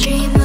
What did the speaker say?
dream.